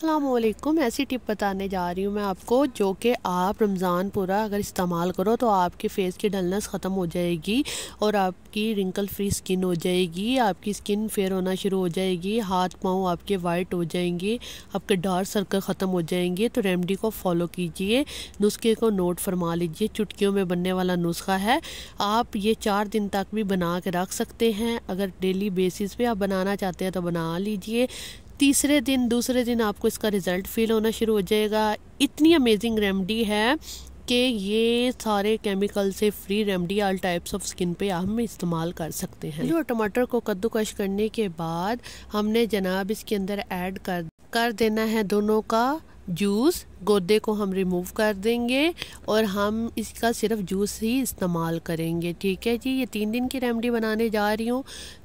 अल्लाम ऐसी टिप बताने जा रही हूँ मैं आपको, जो कि आप रमज़ान पूरा अगर इस्तेमाल करो तो आपके फेस की डलनेस ख़त्म हो जाएगी और आपकी रिंकल फ्री स्किन हो जाएगी, आपकी स्किन फेयर होना शुरू हो जाएगी, हाथ पाँव आपके वाइट हो जाएँगे, आपके डार्क सर्कल ख़त्म हो जाएँगे तो रेमडी को फॉलो कीजिए, नुस्खे को नोट फरमा लीजिए, चुटकियों में बनने वाला नुस्खा है, आप ये चार दिन तक भी बना के रख सकते हैं, अगर डेली बेसिस पे आप बनाना चाहते हैं तो बना लीजिए तीसरे दिन, दूसरे दिन आपको इसका रिज़ल्ट फील होना शुरू हो जाएगा। इतनी अमेजिंग रेमडी है कि ये सारे केमिकल से free remedy all types of skin पे हम इस्तेमाल कर सकते हैं। जो टमाटर को कद्दूकश करने के बाद हमने जनाब इसके अंदर ऐड कर कर देना है दोनों का। जूस गोदे को हम रिमूव कर देंगे और हम इसका सिर्फ़ जूस ही इस्तेमाल करेंगे, ठीक है जी? ये तीन दिन की रेमडी बनाने जा रही हूँ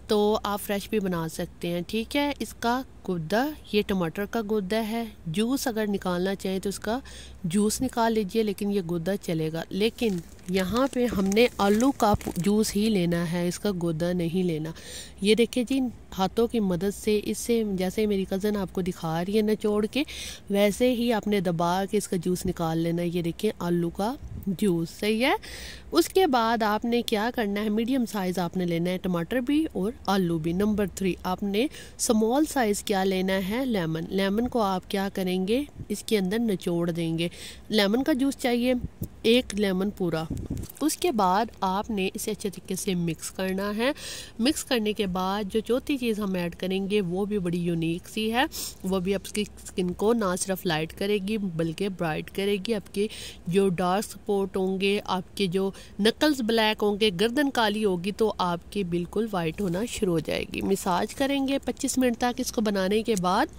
तो आप फ्रेश भी बना सकते हैं, ठीक है? इसका गुद्दा, ये टमाटर का गुद्दा है। जूस अगर निकालना चाहें तो उसका जूस निकाल लीजिए, लेकिन ये गुद्दा चलेगा। लेकिन यहाँ पे हमने आलू का जूस ही लेना है, इसका गुद्दा नहीं लेना। ये देखिए जी हाथों की मदद से, इससे जैसे मेरी कज़न आपको दिखा रही है नचोड़ के, वैसे ही आपने दबा के इसका जूस निकाल लेना। ये देखें आलू का जूस। सही है? उसके बाद आपने क्या करना है? मीडियम साइज़ आपने लेना है टमाटर भी और आलू भी। नंबर थ्री, आपने स्मॉल साइज़ क्या लेना है? लेमन। लेमन को आप क्या करेंगे? इसके अंदर निचोड़ देंगे। लेमन का जूस चाहिए? एक लेमन पूरा। उसके बाद आपने इसे अच्छे तरीके से मिक्स करना है। मिक्स करने के बाद जो चौथी चीज़ हम ऐड करेंगे, वो भी बड़ी यूनिक सी है। वो भी आपकी स्किन को ना सिर्फ़ लाइट करेगी, बल्कि ब्राइट करेगी। आपकी जो डार्क स्पॉट होंगे, आपके जो नकल्स ब्लैक होंगे, गर्दन काली होगी तो आपके बिल्कुल वाइट होना शुरू हो जाएगी। मिसाज करेंगे 25 मिनट तक इसको बनाने के बाद।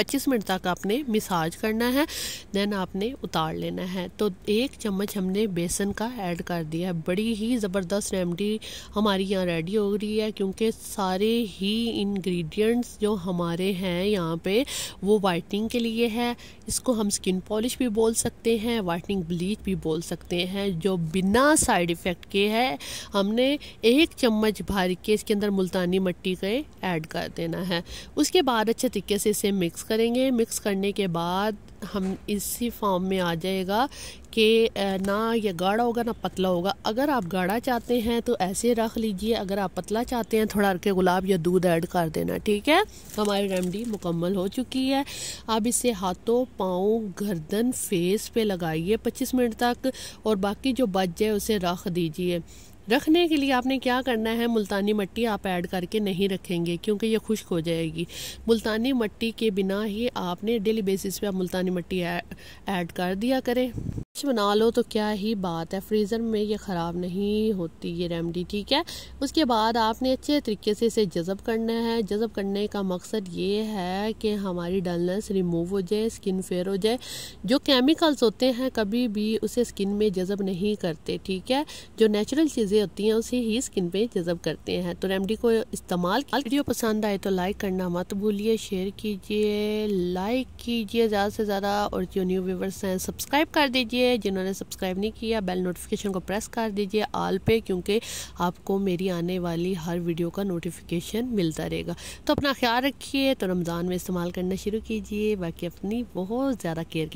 25 मिनट तक आपने मिसाज करना है देन आपने उतार लेना है। तो एक चम्मच हमने बेसन का ऐड कर दिया है। बड़ी ही ज़बरदस्त रेमडी हमारी यहाँ रेडी हो रही है, क्योंकि सारे ही इंग्रेडिएंट्स जो हमारे हैं यहाँ पे, वो वाइटनिंग के लिए है। इसको हम स्किन पॉलिश भी बोल सकते हैं वाइटनिंग ब्लीच भी बोल सकते हैं, जो बिना साइड इफ़ेक्ट के है, हमने एक चम्मच भर के इसके अंदर मुल्तानी मट्टी के ऐड कर देना है। उसके बाद अच्छे तरीके से इसे मिक्स करेंगे मिक्स करने के बाद हम इसी फॉर्म में आ जाएगा कि ना ये गाढ़ा होगा, ना पतला होगा। अगर आप गाढ़ा चाहते हैं तो ऐसे रख लीजिए। अगर आप पतला चाहते हैं, थोड़ा के गुलाब या दूध ऐड कर देना, ठीक है? हमारी रेमडी मुकम्मल हो चुकी है। आप इसे हाथों, पाँव, गर्दन फेस पे लगाइए 25 मिनट तक और बाकी जो बच जाए, उसे रख दीजिए। रखने के लिए आपने क्या करना है? मुल्तानी मिट्टी आप ऐड करके नहीं रखेंगे, क्योंकि ये खुश्क हो जाएगी। मुल्तानी मिट्टी के बिना ही आपने डेली बेसिस पे आप मुल्तानी मिट्टी ऐड कर दिया करें। बना लो तो क्या ही बात है। फ्रीज़र में ये ख़राब नहीं होती, ये रेमडी ठीक है। उसके बाद आपने अच्छे तरीके से इसे जज़ब करना है। जज़ब करने का मकसद ये है कि हमारी डलनेस रिमूव हो जाए स्किन फेयर हो जाए। जो केमिकल्स होते हैं, कभी भी उसे स्किन में जज़ब नहीं करते, ठीक है? जो नेचुरल चीज़ें होती हैं, उसे ही स्किन पे जज़ब करते हैं। तो रेमडी को इस्तेमाल वीडियो पसंद आए तो लाइक करना मत भूलिए शेयर कीजिए लाइक कीजिए ज़्यादा से ज़्यादा और जो न्यू व्यूवर्स हैं सब्सक्राइब कर दीजिए। जिन्होंने सब्सक्राइब नहीं किया बेल नोटिफिकेशन को प्रेस कर दीजिए आल पे, क्योंकि आपको मेरी आने वाली हर वीडियो का नोटिफिकेशन मिलता रहेगा। तो अपना ख्याल रखिए तो रमज़ान में इस्तेमाल करना शुरू कीजिए, बाकी अपनी बहुत ज़्यादा केयर